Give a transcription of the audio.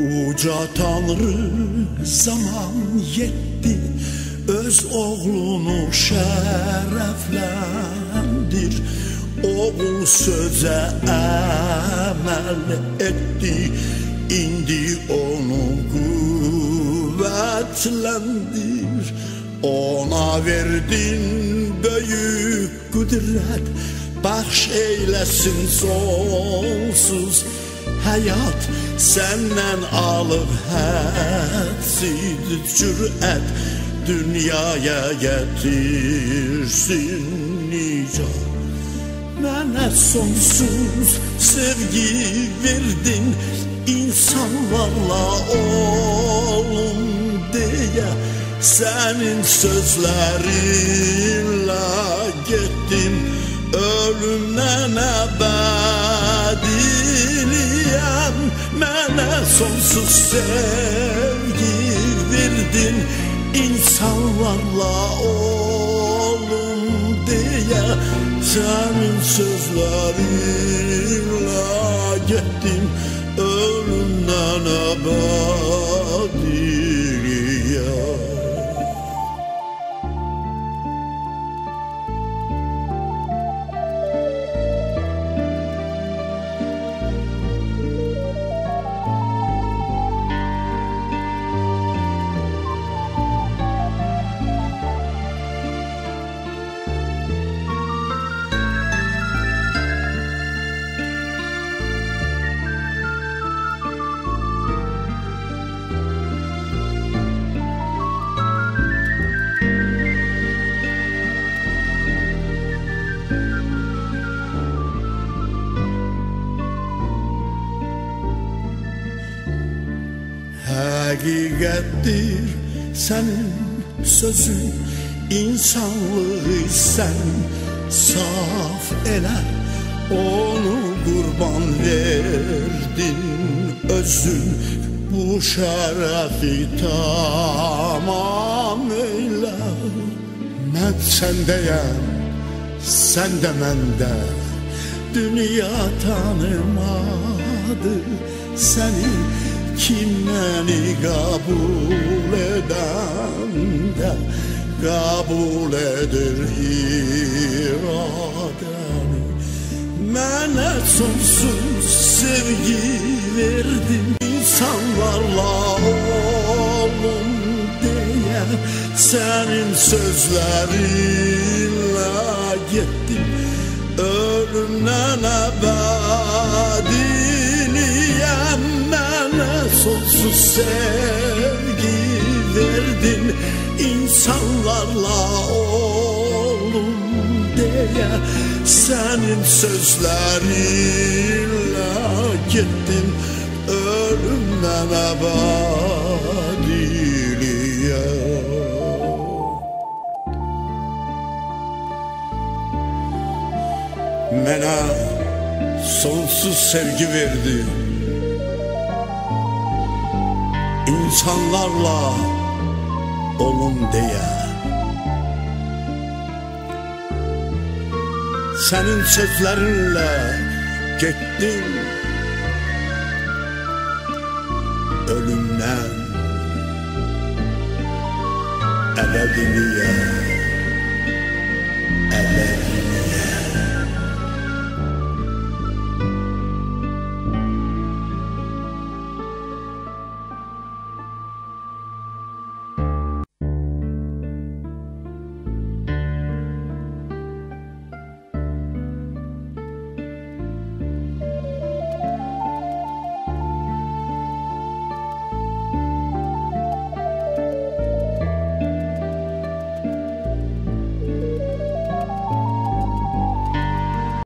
Uca Tanrı zaman yetti. Öz oğlunu şereflendir. Oğul söze emel etti. İndi onu kuvvetlendir. Ona verdin büyük kudret. Bahş eylesin sonsuz hayat Senden alır hədsiz cürət Dünyaya getirsin nicat Mənə sonsuz sevgi verdin insanlarla olun deyə Sənin sözlərinlə getdim ölümdən əbədiliyəm Mənə sonsuz sevgi verdin insanlarla olun deyə Sənin sözlərinlə getdim ölümdən əbədiliyəm Hakikattir senin sözün insanlığı sen saf eler Onu kurban verdin özün bu şerefi tamam eyle. Ben sendeyim sen de mende Dünya tanımadı seni kim beni kabul eden de kabul edir iradeni Mənə sonsuz sevgi verdin insanlarla olun deyə Sənin sözlərinlə getdim ölümdən əbədiliyəm sevgi verdin insanlarla olun deyə Sənin sözlərinlə getdim ölümdən əbədiliyə Mənə sonsuz sevgi verdi İnsanlarla olun deyə Sənin sözlərinlə getdim Ölümdən əbədiliyə